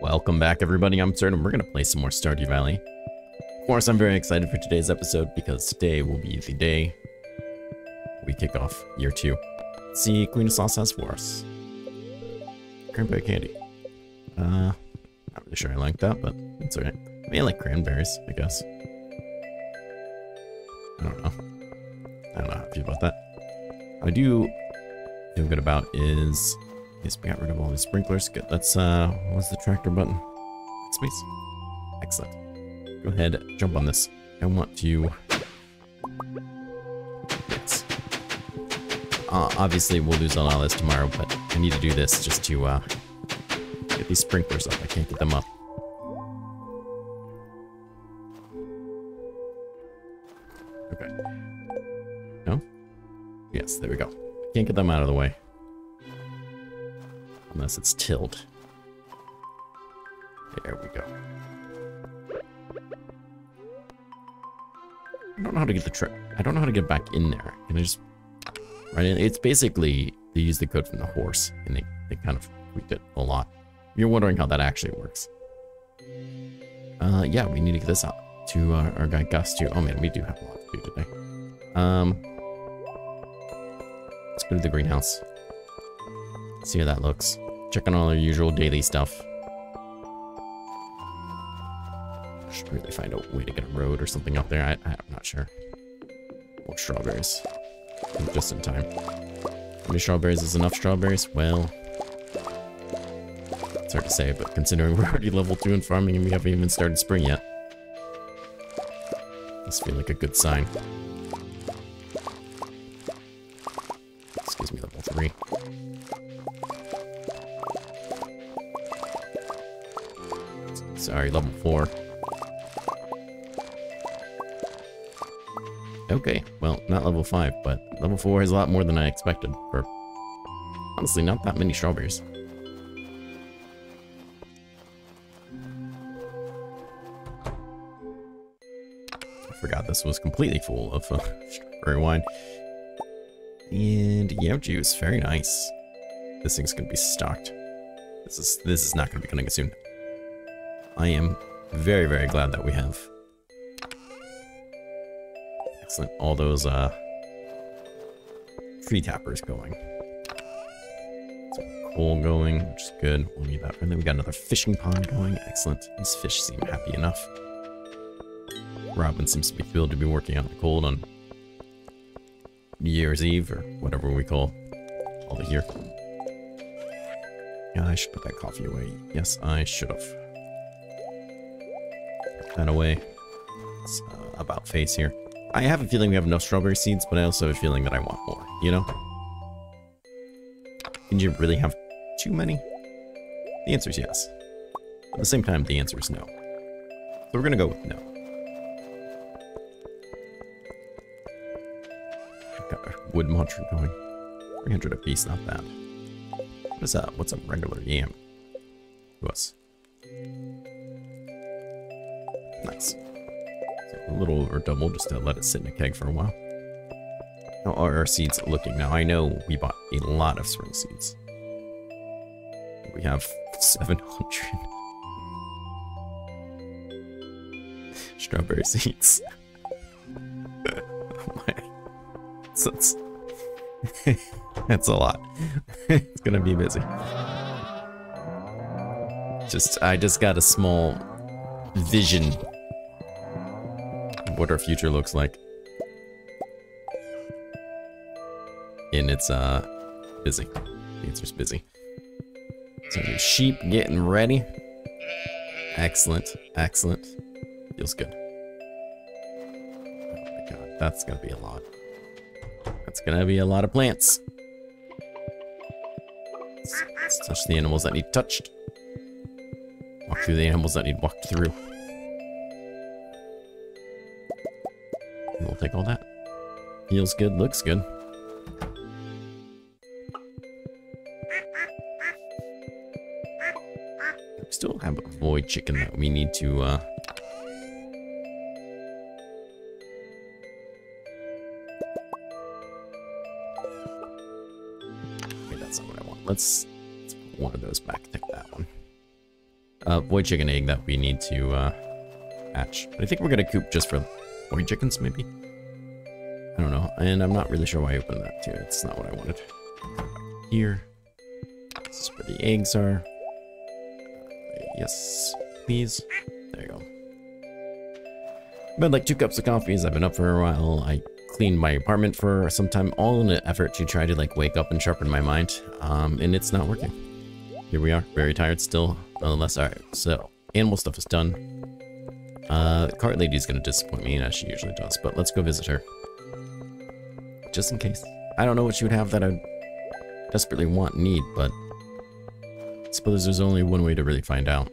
Welcome back, everybody. I'm certain we're going to play some more Stardew Valley. Of course, I'm very excited for today's episode because today will be the day we kick off year two. See Queen of Sauce has for us. Cranberry candy. Uh, not really sure I like that, but it's alright. I mean, I like cranberries, I guess. I don't know. I don't know how I feel about that. I do feel good about is Yes, we got rid of all the sprinklers. Good. Let's, uh, what's the tractor button? Space. Excellent. Go ahead, jump on this. I want to... Yes. Uh, obviously, we'll lose all this tomorrow, but I need to do this just to, uh, get these sprinklers up. I can't get them up. Okay. No? Yes, there we go. Can't get them out of the way. Unless it's tilled. There we go. I don't know how to get the trick. I don't know how to get back in there. Can I just... Right, it's basically, they use the code from the horse, and they, they kind of tweaked it a lot. You're wondering how that actually works. Uh, yeah, we need to get this out to uh, our guy Gus too. Oh man, we do have a lot to do today. Um, let's go to the greenhouse. See how that looks. Checking all our usual daily stuff. Should really find a way to get a road or something up there. I, I'm not sure. More strawberries. Just in time. How many strawberries is enough strawberries? Well, it's hard to say, but considering we're already level 2 in farming and we haven't even started spring yet. This feel like a good sign. Sorry, level 4. Okay, well, not level 5, but level 4 is a lot more than I expected for, honestly, not that many strawberries. I forgot this was completely full of uh, strawberry wine. And yeah, juice, very nice. This thing's gonna be stocked. This is this is not gonna be coming soon. I am very, very glad that we have excellent all those uh tree tappers going. Some coal going, which is good. We'll need that. And then we got another fishing pond going. Excellent. These fish seem happy enough. Robin seems to be able to be working out the cold on New Year's Eve or whatever we call all the year. Yeah, I should put that coffee away. Yes, I should have that away. It's uh, about face here. I have a feeling we have enough strawberry seeds, but I also have a feeling that I want more, you know? Can you really have too many? The answer is yes. At the same time, the answer is no. So we're gonna go with no. Got wood muncher going. 300 a piece, not bad. What is that? What's a regular yam? Little over double just to let it sit in a keg for a while. How are our seeds looking? Now, I know we bought a lot of spring seeds. We have 700 strawberry seeds. Oh so that's, that's a lot. it's gonna be busy. Just, I just got a small vision what our future looks like. And it's, uh, busy. The answer's busy. So sheep getting ready. Excellent, excellent. Feels good. Oh my god, that's gonna be a lot. That's gonna be a lot of plants. Let's, let's touch the animals that need touched. Walk through the animals that need walked through. Take all that. Feels good, looks good. We still have a void chicken that we need to, uh... Okay, that's not what I want. Let's, let's put one of those back. Take that one. uh, void chicken egg that we need to uh, hatch. But I think we're gonna coop just for void chickens, maybe. And I'm not really sure why I opened that too. It's not what I wanted. Here, this is where the eggs are. Yes, please. There you go. But like two cups of coffee as I've been up for a while. I cleaned my apartment for some time, all in an effort to try to like wake up and sharpen my mind. Um, and it's not working. Here we are, very tired still, nonetheless. All right, so animal stuff is done. Uh, cart lady's gonna disappoint me as she usually does, but let's go visit her. Just in case. I don't know what she would have that I desperately want need, but I suppose there's only one way to really find out.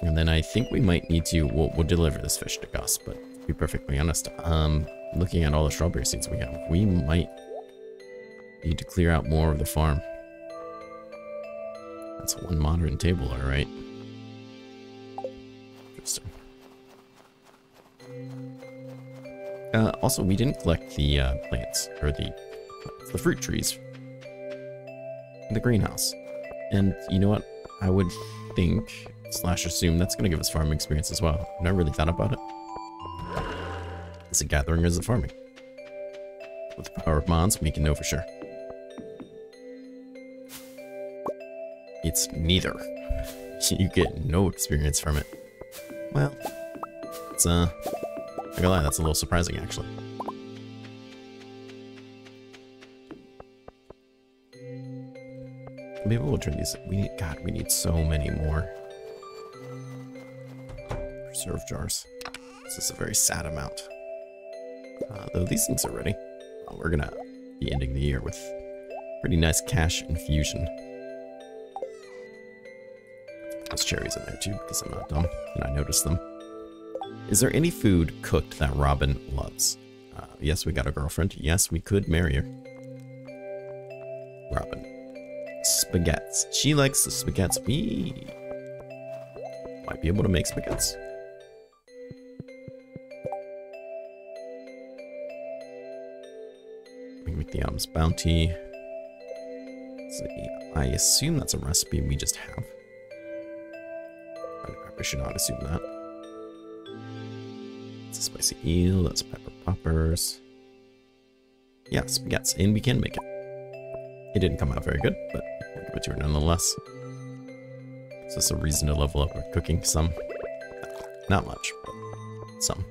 And then I think we might need to, we'll, we'll deliver this fish to Gus, but to be perfectly honest, um, looking at all the strawberry seeds we have, we might need to clear out more of the farm. That's one modern table, alright. Interesting. Uh, also, we didn't collect the uh, plants, or the, the fruit trees the greenhouse. And you know what? I would think slash assume that's going to give us farming experience as well. I've never really thought about it. Is it gathering or is it farming? With the power of mods, we can know for sure. It's neither. You get no experience from it. Well, it's, uh, I gotta lie, that's a little surprising actually. Maybe we'll turn these, we need, God, we need so many more preserve jars. This is a very sad amount. Uh, though these things are ready. Uh, we're gonna be ending the year with pretty nice cash infusion. There's cherries in there too, because I'm not dumb, and I noticed them. Is there any food cooked that Robin loves? Uh, yes, we got a girlfriend. Yes, we could marry her. Robin. Spaghettis. She likes the spaghettis. We might be able to make spaghettis. Make the Autumn's Bounty. I assume that's a recipe we just have. I should not assume that. It's eel, that's pepper poppers. Yeah, spaghetti, and we can make it. It didn't come out very good, but we'll give it to her nonetheless. Is this a reason to level up our cooking? Some. Not much, but some.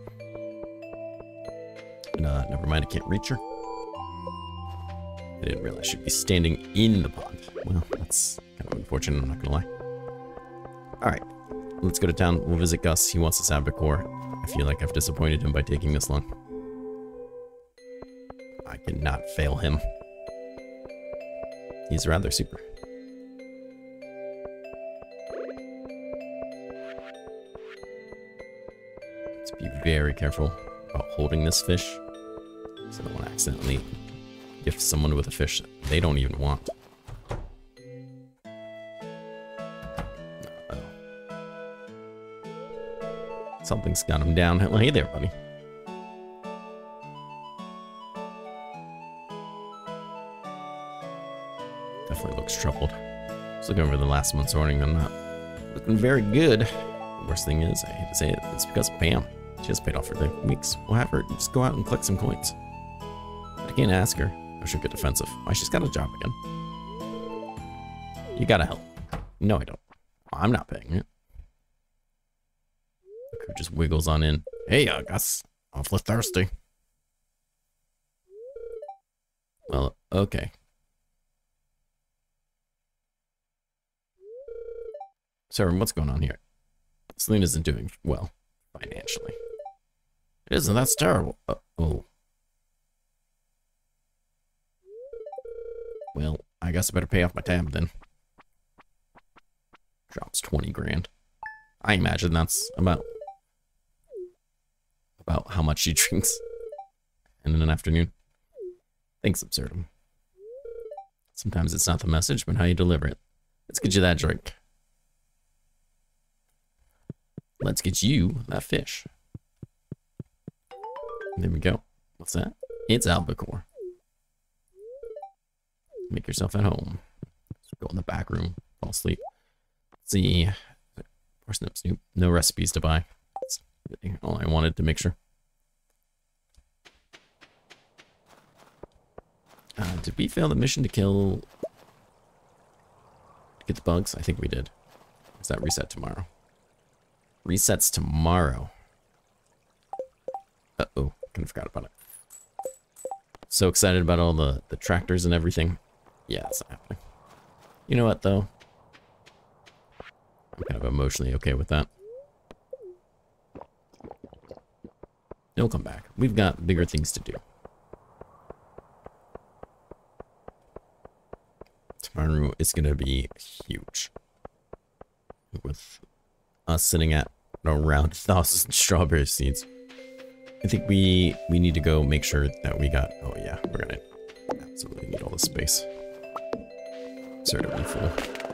Uh, never mind, I can't reach her. I didn't realize she'd be standing in the pond. Well, that's kind of unfortunate, I'm not gonna lie. Alright, let's go to town. We'll visit Gus. He wants this Albacore. I feel like I've disappointed him by taking this long. I cannot fail him. He's rather super. Let's be very careful about holding this fish. So I don't want to accidentally gift someone with a fish they don't even want. Something's got him down. Hey there, buddy. Definitely looks troubled. Just looking over the last month's ordering, I'm not looking very good. The worst thing is, I hate to say it, it's because of Pam. She has paid off for the weeks. We'll have her just go out and collect some coins. But I can't ask her. I should get defensive. Why, she's got a job again. You gotta help. No, I don't. I'm not paying it. Just wiggles on in. Hey, I Gus. Awfully thirsty. Well, okay. Sir, what's going on here? Saloon isn't doing well financially. It isn't. That's terrible. Uh, oh. Well, I guess I better pay off my tab then. Drops 20 grand. I imagine that's about about how much she drinks and in an afternoon. Thanks, Absurdum. Sometimes it's not the message, but how you deliver it. Let's get you that drink. Let's get you that fish. There we go. What's that? It's albacore. Make yourself at home. Go in the back room, fall asleep. See. Or Snip Snoop. No recipes to buy. All I wanted to make sure. Uh, did we fail the mission to kill... To get the bugs? I think we did. Is that reset tomorrow? Resets tomorrow. Uh-oh. Kind of forgot about it. So excited about all the, the tractors and everything. Yeah, it's not happening. You know what, though? I'm kind of emotionally okay with that. It'll come back. We've got bigger things to do. Tomorrow is going to be huge. With us sitting at around a thousand strawberry seeds. I think we we need to go make sure that we got. Oh yeah, we're gonna absolutely need all the space. Certainly full.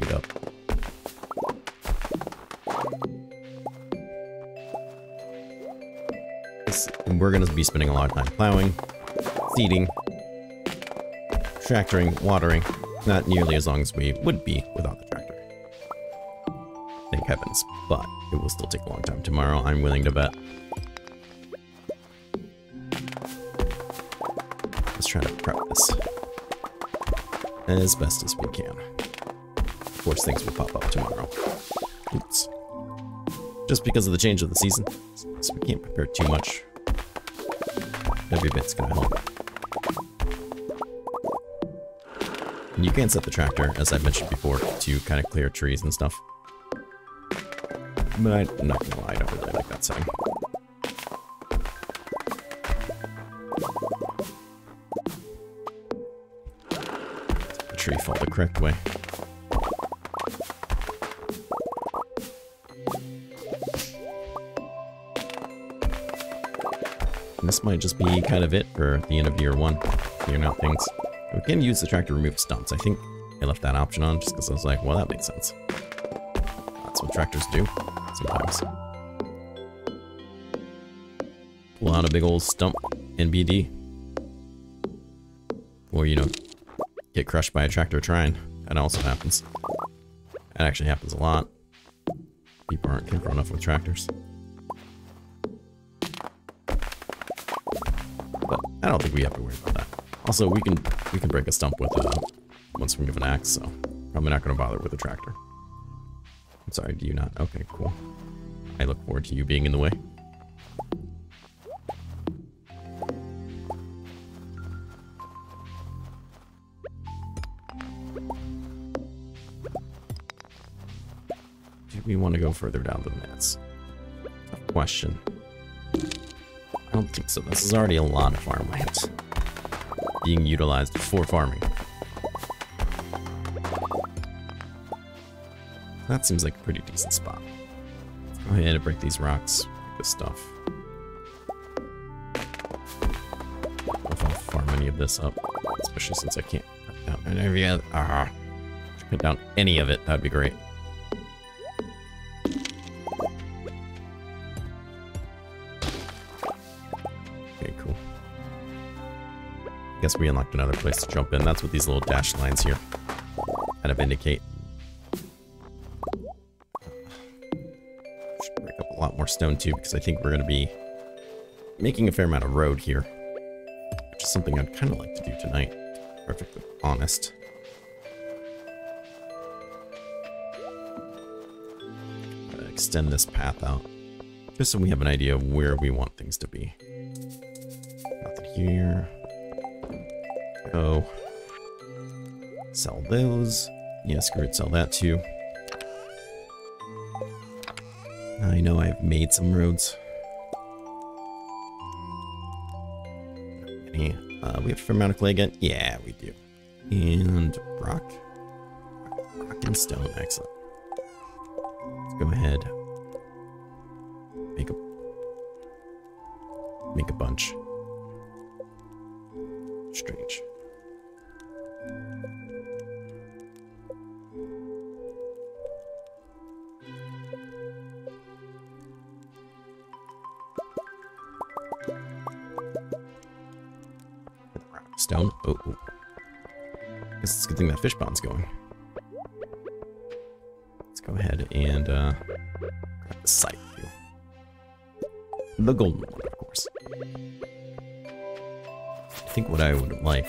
Cleaned up. we're gonna be spending a lot of time plowing, seeding, tractoring, watering. Not nearly as long as we would be without the tractor. Thank heavens, but it will still take a long time. Tomorrow, I'm willing to bet. Let's try to prep this as best as we can. Course, things will pop up tomorrow. Oops. Just because of the change of the season, so we can't prepare too much. Every bit's gonna help. And you can set the tractor, as I mentioned before, to kind of clear trees and stuff. But I'm not gonna lie, I don't really like that setting. The tree fall the correct way. Might just be kind of it for the end of year one, figuring out things. We can use the tractor to remove stumps. I think I left that option on just because I was like, well, that makes sense. That's what tractors do sometimes. Pull out a big old stump NBD. Or, you know, get crushed by a tractor trying. That also happens. That actually happens a lot. People aren't careful enough with tractors. Don't think we have to worry about that. Also, we can we can break a stump with uh, once we of an axe, so probably not going to bother with a tractor. I'm sorry, do you not? Okay, cool. I look forward to you being in the way. Do we want to go further down the nets? question. Don't think so. This is already a lot of farmland being utilized for farming. That seems like a pretty decent spot. Let's go ahead and break these rocks. This stuff. if I'll farm any of this up, especially since I can't cut down any of it. Ah, cut down any of it, that'd be great. Guess we unlocked another place to jump in. That's what these little dashed lines here kind of indicate. Should break up a lot more stone too, because I think we're going to be making a fair amount of road here. Which is something I'd kind of like to do tonight, to perfectly honest. extend this path out, just so we have an idea of where we want things to be. Nothing here. Go. Sell those. Yeah, screw it, sell that too. I know I've made some roads. Uh, we have a fair amount of clay again? Yeah, we do. And rock. Rock and stone, excellent. Let's go ahead. Of course. I think what I would like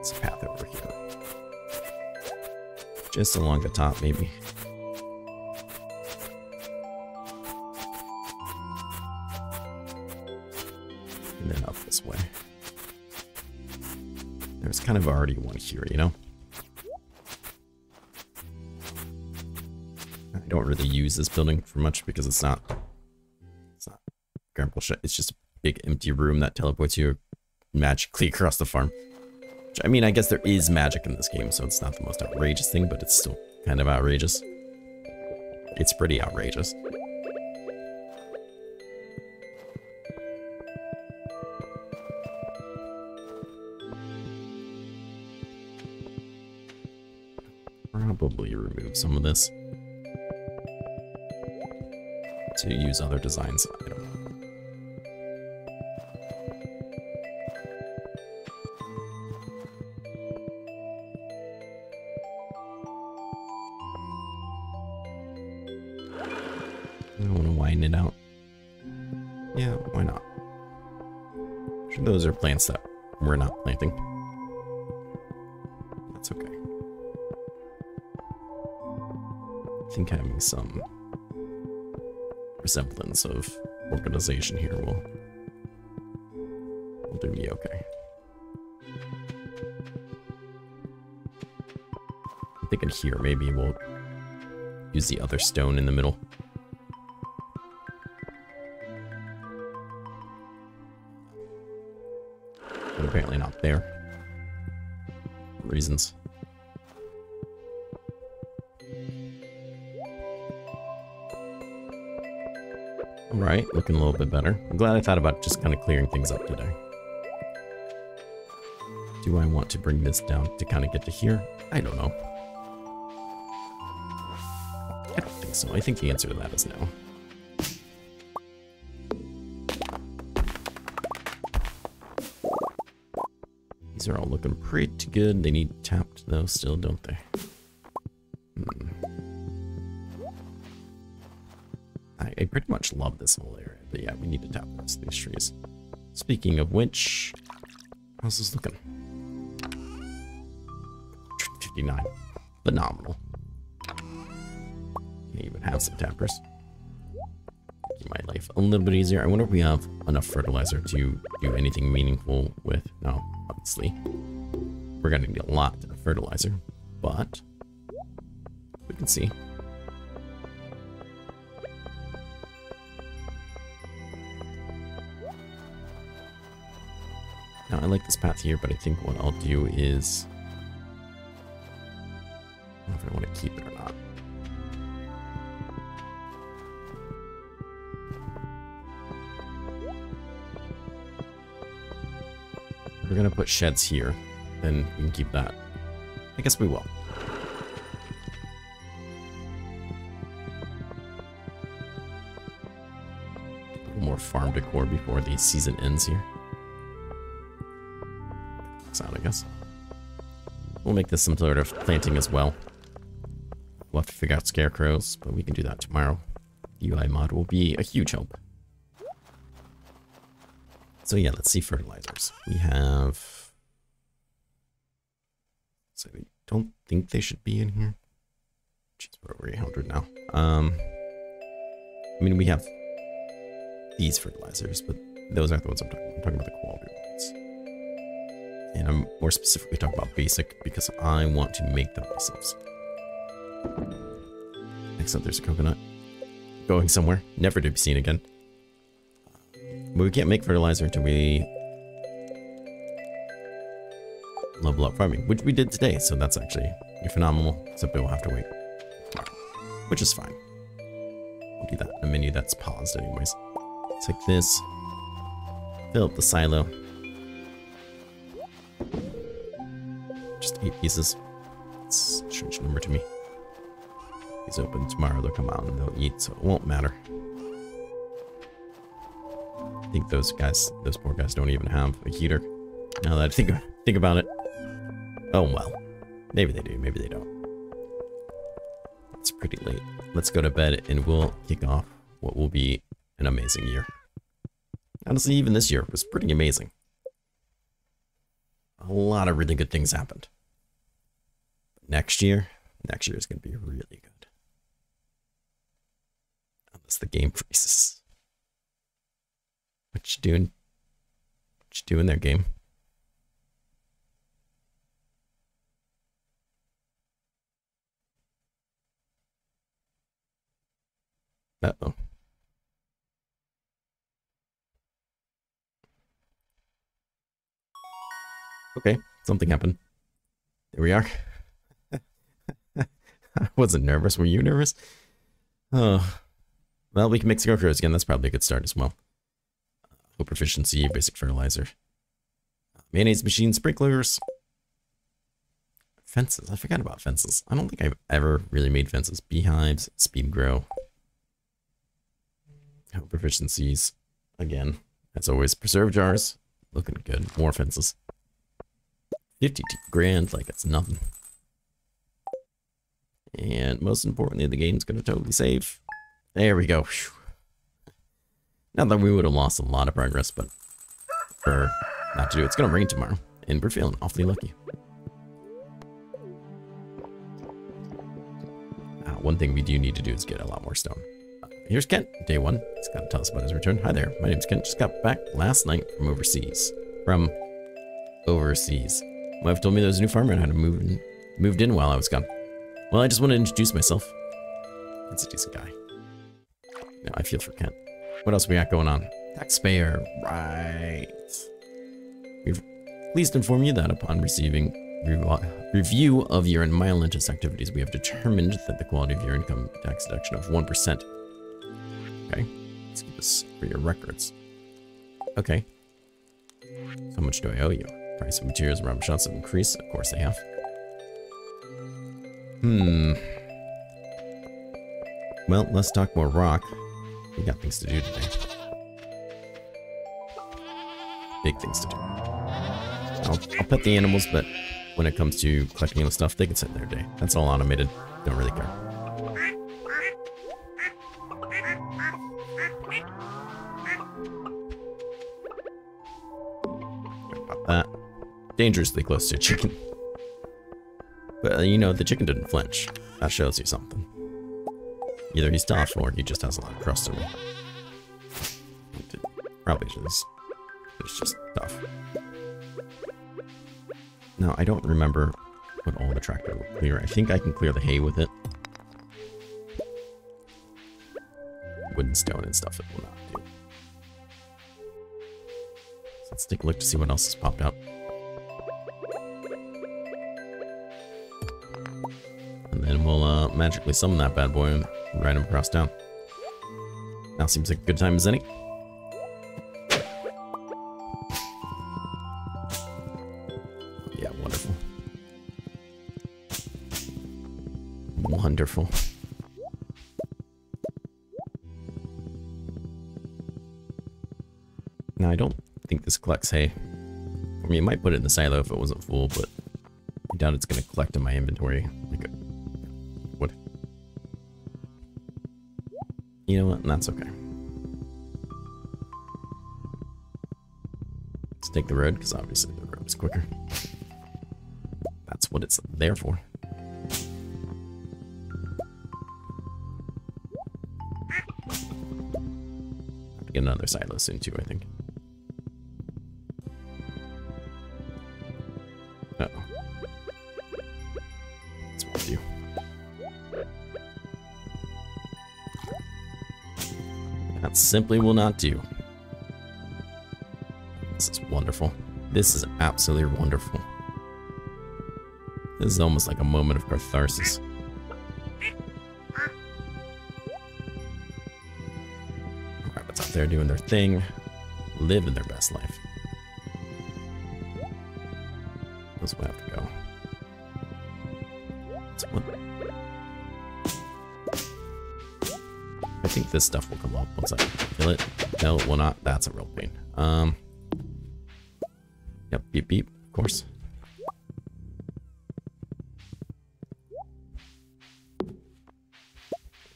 is a path over here. Just along the top, maybe. And then up this way. There's kind of already one here, you know? Don't really use this building for much because it's not it's not Grample shit. It's just a big empty room that teleports you magically across the farm. Which, I mean, I guess there is magic in this game, so it's not the most outrageous thing, but it's still kind of outrageous. It's pretty outrageous. Probably remove some of this to use other designs. I don't know. I want to widen it out. Yeah, why not? Those are plants that we're not planting. That's okay. I think having some resemblance of organization here will, will do me okay. I'm thinking here, maybe we'll use the other stone in the middle. But apparently not there. Reasons. Alright, looking a little bit better. I'm glad I thought about just kind of clearing things up today. Do I want to bring this down to kind of get to here? I don't know. I don't think so. I think the answer to that is no. These are all looking pretty good. They need tapped though still, don't they? I, pretty much love this whole area, but yeah, we need to tap the rest of these trees. Speaking of which, how's this looking? 59. Phenomenal. Can even have some tappers. Making my life a little bit easier. I wonder if we have enough fertilizer to do anything meaningful with. No, obviously. We're gonna need a lot of fertilizer, but we can see. I like this path here, but I think what I'll do is... I don't know if I want to keep it or not. We're gonna put sheds here, then we can keep that. I guess we will. More farm decor before the season ends here. Make this some sort of planting as well. We'll have to figure out scarecrows, but we can do that tomorrow. UI mod will be a huge help. So yeah, let's see fertilizers. We have... So I don't think they should be in here. Jeez, we're over 800 now. Um, I mean, we have these fertilizers, but those aren't the ones I'm talking about. I'm talking about the I'm more specifically talking about basic because I want to make them myself. Next up, there's a coconut going somewhere, never to be seen again. But we can't make fertilizer until we level up farming, which we did today, so that's actually phenomenal, except we'll have to wait which is fine. We'll do that in a menu that's paused anyways. Take this, fill up the silo. Eight pieces. It's a strange number to me. He's open tomorrow, they'll come out and they'll eat, so it won't matter. I think those guys, those poor guys don't even have a heater. Now that I think, think about it. Oh well. Maybe they do, maybe they don't. It's pretty late. Let's go to bed and we'll kick off what will be an amazing year. Honestly, even this year was pretty amazing. A lot of really good things happened. Next year, next year is going to be really good. Unless the game freezes. What you doing? What you doing there, game? Uh-oh. Okay, something happened. There we are. I wasn't nervous. Were you nervous? Oh. Well, we can make scarecrows again. That's probably a good start as well. Hope proficiency, basic fertilizer. Mayonnaise machine sprinklers. Fences. I forgot about fences. I don't think I've ever really made fences. Beehives, speed grow. Hope proficiencies. Again, as always, preserve jars. Looking good. More fences. 52 grand, like it's nothing. And most importantly, the game's going to totally save. There we go. Not that we would have lost a lot of progress, but for not to do, it's going to rain tomorrow. And we're feeling awfully lucky. Uh, one thing we do need to do is get a lot more stone. Here's Kent, day one. He's got to tell us about his return. Hi there, my name's Kent. Just got back last night from overseas. From overseas. My wife told me there was a new farmer and had moved in, moved in while I was gone. Well, I just want to introduce myself. He's a decent guy. No, I feel for Kent. What else we got going on? Taxpayer, right. We've pleased inform you that upon receiving review of your environmental activities, we have determined that the quality of your income tax deduction of 1%. Okay, let's keep this for your records. Okay. How much do I owe you? Price of materials and rubber shots have increased. Of course they have. Hmm. Well, let's talk more rock. We got things to do today. Big things to do. I'll, I'll pet the animals, but when it comes to collecting the stuff, they can sit their day. That's all automated. Don't really care. Dangerously close to a chicken. But, you know, the chicken didn't flinch. That shows you something. Either he's tough or he just has a lot of trust in me. Probably just, it's just tough. Now, I don't remember what all the tractor will clear. I think I can clear the hay with it. Wooden stone and stuff it will not do. So let's take a look to see what else has popped up. And we'll uh, magically summon that bad boy and ride him across town. Now seems like a good time as any. Yeah, wonderful. Wonderful. Now, I don't think this collects hay. I mean, you might put it in the silo if it wasn't full, but I doubt it's going to collect in my inventory You know what? That's okay. Let's take the road, because obviously the road is quicker. That's what it's there for. Get another silo soon too, I think. Simply will not do. This is wonderful. This is absolutely wonderful. This is almost like a moment of catharsis. Rabbits out there doing their thing, living their best life. This stuff will come up once I kill it. No, it will not. That's a real pain. Um. Yep, beep beep, of course.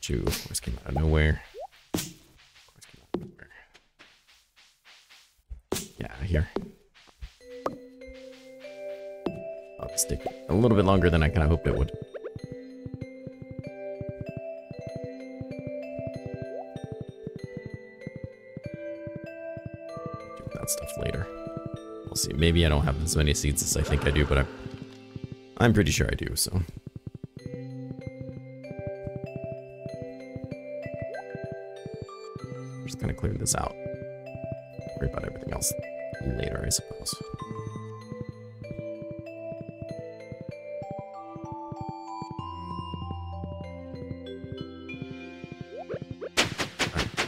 You, of course, came out of nowhere. Yeah, here. I'll take a little bit longer than I kind of hoped it would. Maybe I don't have as many seeds as I think I do, but I'm, I'm pretty sure I do, so. Just kind of clear this out. Worry about everything else later, I suppose.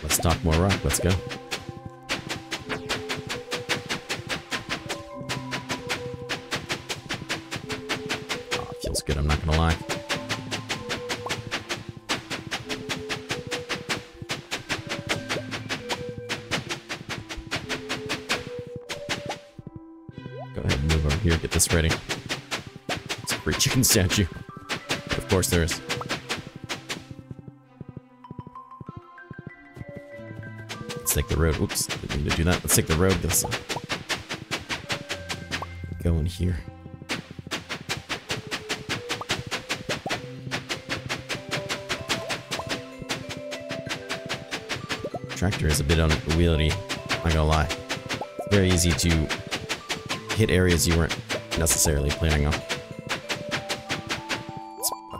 Let's talk more rock. Let's go. Ready. It's a free chicken statue. Of course there is. Let's take the road. Oops, didn't mean to do that. Let's take the road this way. Go in here. Tractor is a bit unwieldy, not gonna lie. It's very easy to hit areas you weren't necessarily planning on.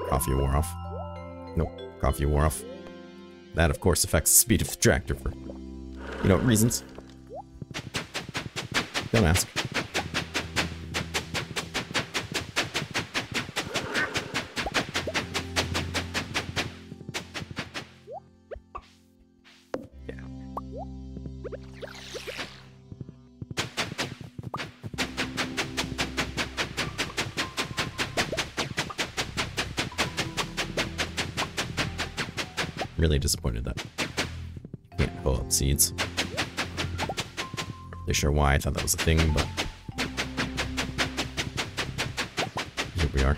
Coffee wore off. Nope, coffee wore off. That, of course, affects the speed of the tractor for, you know, reasons. Don't ask. Really disappointed that can't pull up seeds. Not really sure why I thought that was a thing, but here we are.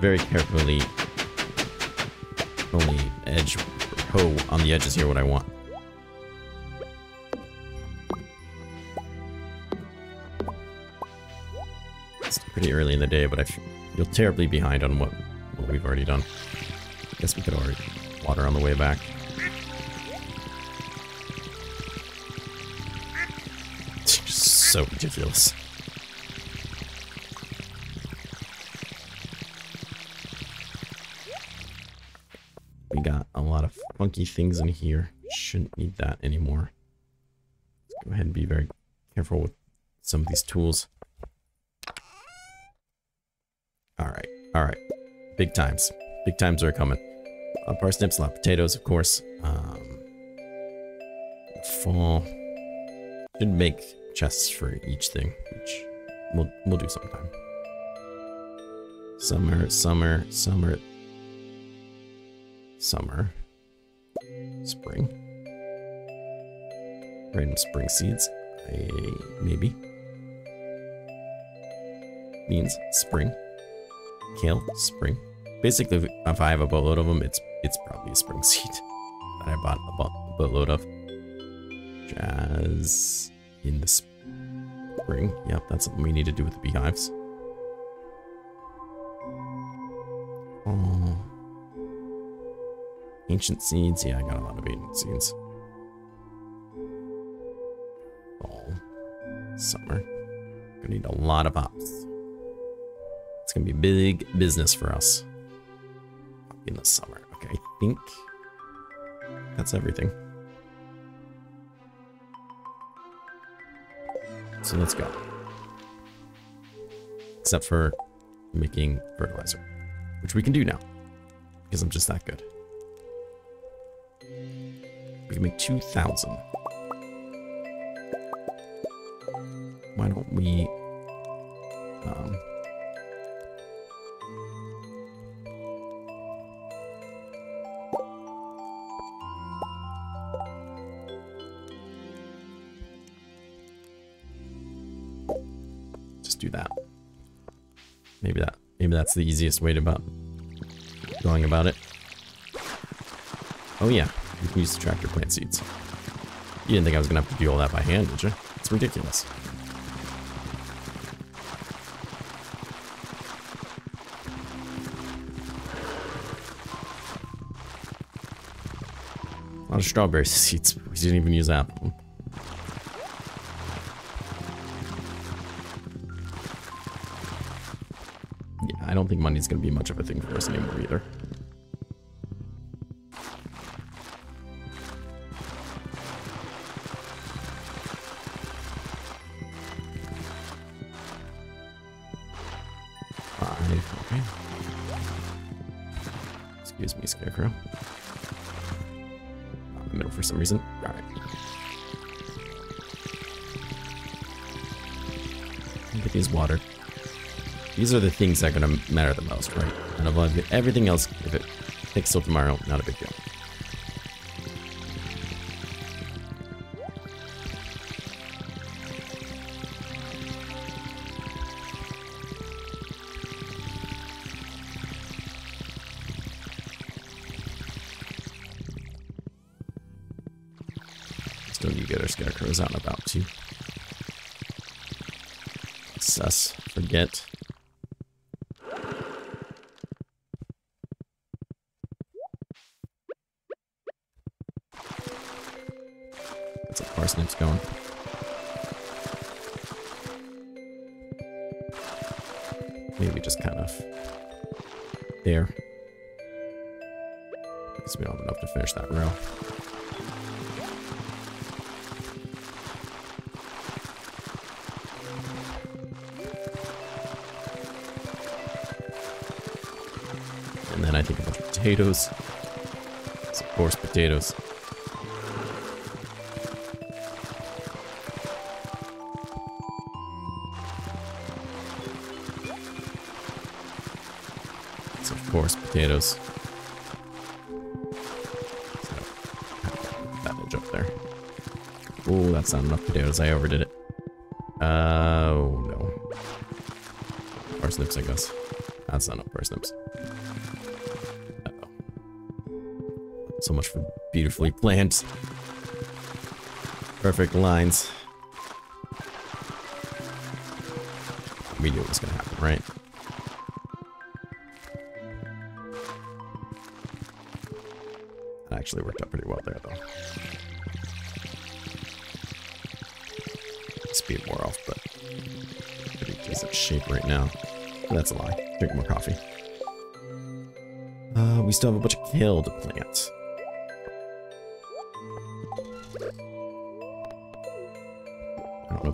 Very carefully edges here what I want. It's pretty early in the day, but I feel terribly behind on what, what we've already done. I Guess we could already water on the way back. So ridiculous. We got a lot of funky things in here. Shouldn't need that anymore. Let's go ahead and be very careful with some of these tools. Alright, alright. Big times. Big times are coming. Parsnips, a lot of potatoes, of course. Um, fall. Should make chests for each thing, which we'll, we'll do sometime. Summer, summer, summer, summer, spring, random spring seeds, I, maybe, beans, spring, kale, spring. Basically, if I have a boatload of them, it's it's probably a spring seed that I bought a bo- boatload of. Jazz in the spring. Yep, that's something we need to do with the beehives. Ancient seeds. Yeah, I got a lot of ancient seeds. Fall. Summer. Gonna need a lot of hops. It's gonna be big business for us. In the summer. Okay, I think that's everything. So let's go. Except for making fertilizer, which we can do now. Because I'm just that good. We can make 2,000. Why don't we... Um, just do that. Maybe that maybe that's the easiest way to about going about it. Oh yeah, you can use the tractor plant seeds. You didn't think I was gonna have to do all that by hand, did you? It's ridiculous. A lot of strawberry seeds. We didn't even use apple. Yeah, I don't think money's gonna be much of a thing for us anymore either. Excuse me, Scarecrow. Not in the middle for some reason. Alright. Get these watered. These are the things that are going to matter the most, right? And above everything else, if it takes till tomorrow, not a big deal. Get out and about too. Sus. Forget. Get some parsnips going. Maybe just kind of there. Because we don't have enough to finish that row. Potatoes. It's of course potatoes. It's of course potatoes. That edge up there. Oh, that's not enough potatoes. I overdid it. Uh, oh no. Parsnips, I guess. That's not enough parsnips. So much for beautifully planned. Perfect lines. We knew it was gonna happen, right? That actually worked out pretty well there, though. Speed more off, but pretty decent shape right now. That's a lie. Drink more coffee. Uh, we still have a bunch of kale to plant.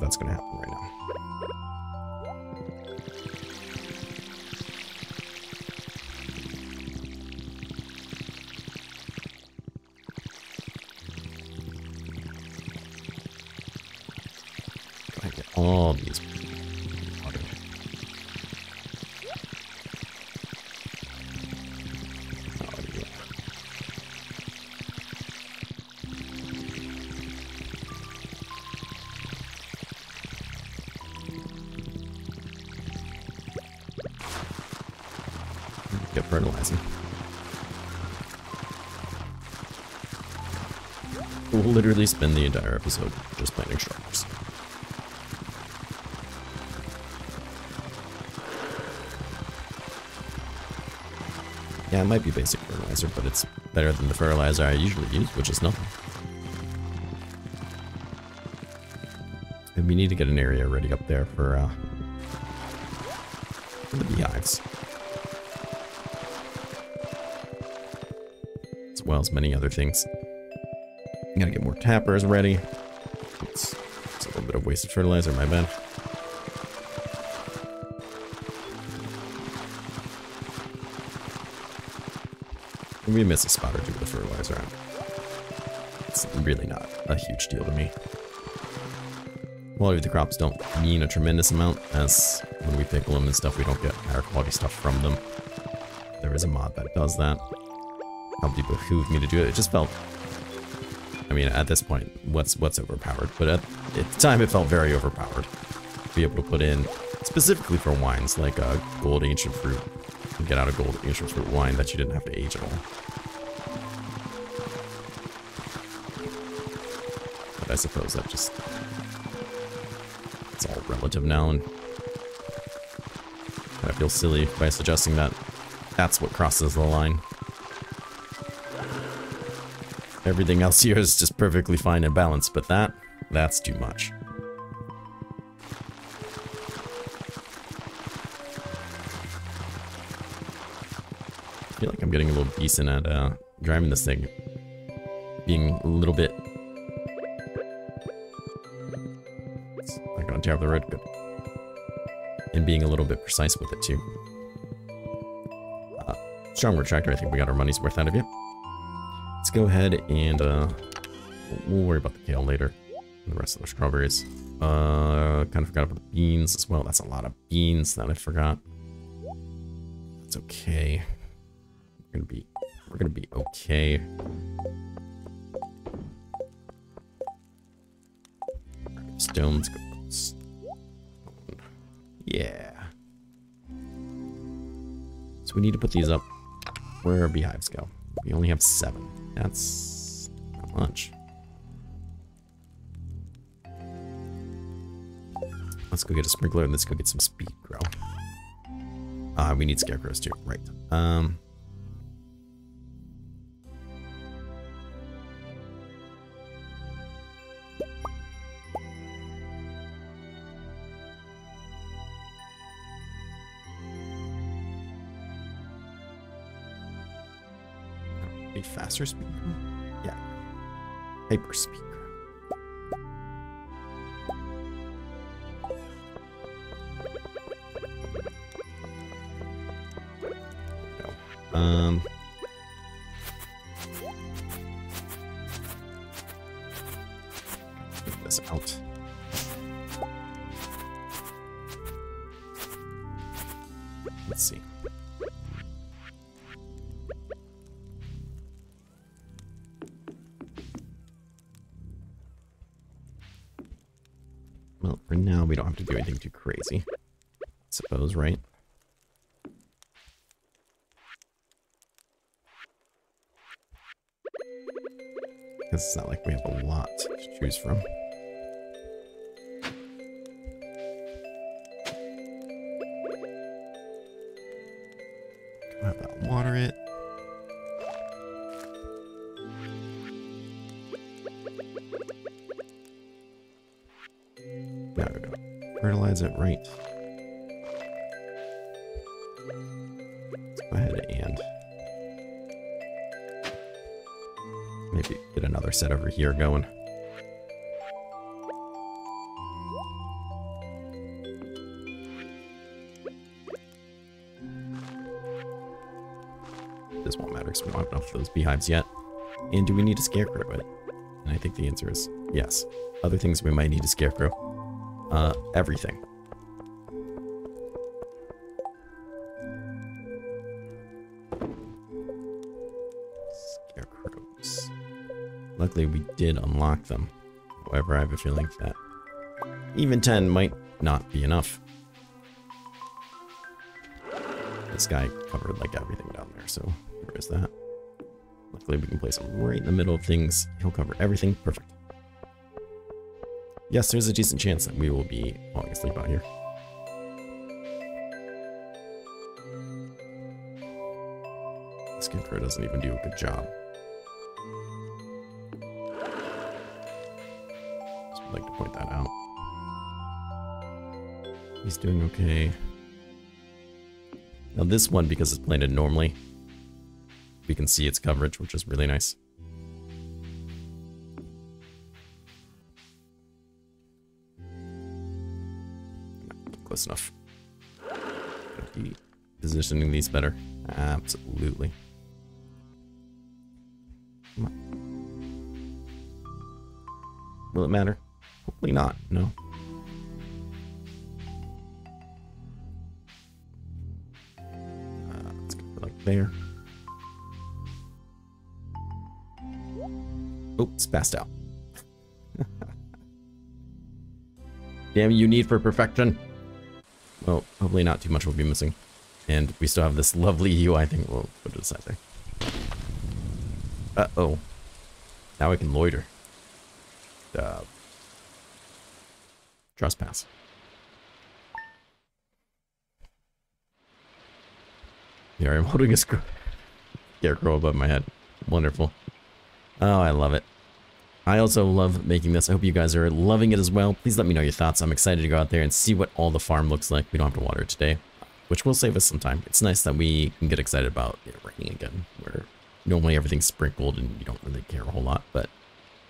That's gonna happen right now. Literally spend the entire episode just planting strawberries. Yeah, it might be basic fertilizer, but it's better than the fertilizer I usually use, which is nothing. And we need to get an area ready up there for, uh, for the beehives. As well as many other things. Gotta get more tappers ready. It's, it's a little bit of wasted fertilizer, my bad. we miss a spot or two with the fertilizer. It's really not a huge deal to me. Quality of the crops don't mean a tremendous amount, as when we pickle them and stuff, we don't get higher quality stuff from them. There is a mod that does that. Probably behooved me to do it. It just felt... I mean, at this point, what's what's overpowered? But at, at the time, it felt very overpowered. To be able to put in, specifically for wines, like gold ancient fruit. And Get out a gold ancient fruit wine that you didn't have to age at all. But I suppose that just it's all relative now, and I feel silly by suggesting that that's what crosses the line. Everything else here is just perfectly fine and balanced, but that, that's too much. I feel like I'm getting a little decent at uh, driving this thing. Being a little bit on tear up the road. And being a little bit precise with it, too. Uh, strong tractor, I think we got our money's worth out of you. Let's go ahead and, uh, we'll worry about the kale later. And the rest of the strawberries. Uh, kind of forgot about the beans as well. That's a lot of beans that I forgot. That's okay. We're gonna be, we're gonna be okay. Stones yeah. So we need to put these up where our beehives go. We only have seven. That's not much. Let's go get a sprinkler and let's go get some speed grow. Uh, we need scarecrows too. Right. Um, faster speed? Yeah. Hyper speed. Um. Get this out. We don't have to do anything too crazy. I suppose, right? Because it's not like we have a lot to choose from. It right. Let's go ahead and maybe get another set over here going. This won't matter because we don't have enough of those beehives yet. And do we need a scarecrow it? And I think the answer is yes. Other things we might need a scarecrow uh, everything. Luckily, we did unlock them. However, I have a feeling that even 10 might not be enough. This guy covered like everything down there, so where is that? Luckily, we can place him right in the middle of things. He'll cover everything. Perfect. Yes, there's a decent chance that we will be falling asleep out here. This Scarecrow doesn't even do a good job. He's doing okay. Now this one, because it's planted normally, we can see its coverage, which is really nice. Close enough. Be positioning these better. Absolutely. Will it matter? Hopefully not, no. There. Oh, passed out. Damn you need for perfection. Well, hopefully not too much will be missing. And we still have this lovely UI thing. We'll put it aside there. Uh-oh. Now I can loiter. Uh, trespass. Yeah, I'm holding a scarecrow above my head. Wonderful. Oh, I love it. I also love making this. I hope you guys are loving it as well. Please let me know your thoughts. I'm excited to go out there and see what all the farm looks like. We don't have to water today, which will save us some time. It's nice that we can get excited about it raining again, where normally everything's sprinkled and you don't really care a whole lot, but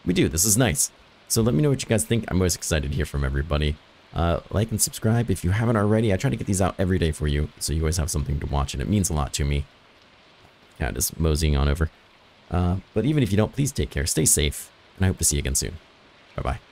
we do. This is nice. So let me know what you guys think. I'm always excited to hear from everybody. Uh, like and subscribe if you haven't already. I try to get these out every day for you, so you always have something to watch, and it means a lot to me. Yeah, just moseying on over. Uh, but even if you don't, please take care. Stay safe, and I hope to see you again soon. Bye-bye.